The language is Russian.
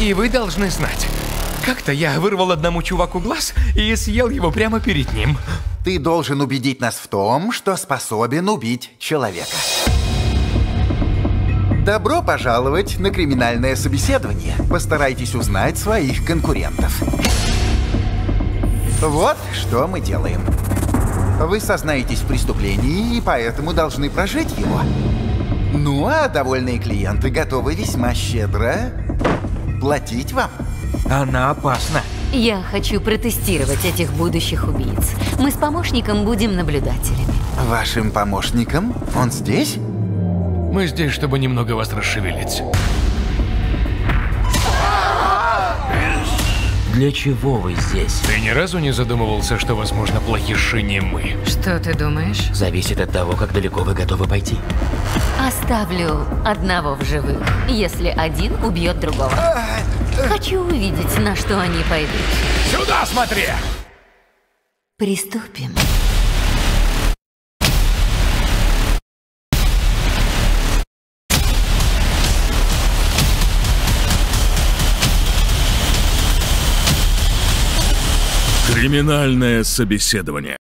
И вы должны знать. Как-то я вырвал одному чуваку глаз и съел его прямо перед ним. Ты должен убедить нас в том, что способен убить человека. Добро пожаловать на криминальное собеседование. Постарайтесь узнать своих конкурентов. Вот что мы делаем. Вы сознаетесь в преступлении и поэтому должны прожить его. Ну а довольные клиенты готовы весьма щедро платить вам. Она опасна. Я хочу протестировать этих будущих убийц. Мы с помощником будем наблюдателями. Вашим помощником? Он здесь? Мы здесь, чтобы немного вас расшевелить. Для чего вы здесь? Ты ни разу не задумывался, что, возможно, плохиши не мы? Что ты думаешь? Зависит от того, как далеко вы готовы пойти. Оставлю одного в живых, если один убьет другого. Хочу увидеть, на что они пойдут. Сюда смотри! Приступим. Криминальное собеседование.